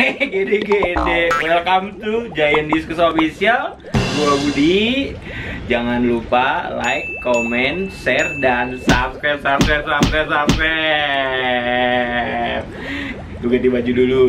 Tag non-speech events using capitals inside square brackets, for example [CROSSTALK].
[LAUGHS] gede gede. Welcome to Giant Discus Official. Gua Budi. Jangan lupa like, comment, share, dan subscribe, subscribe, subscribe, subscribe. gue ganti baju dulu.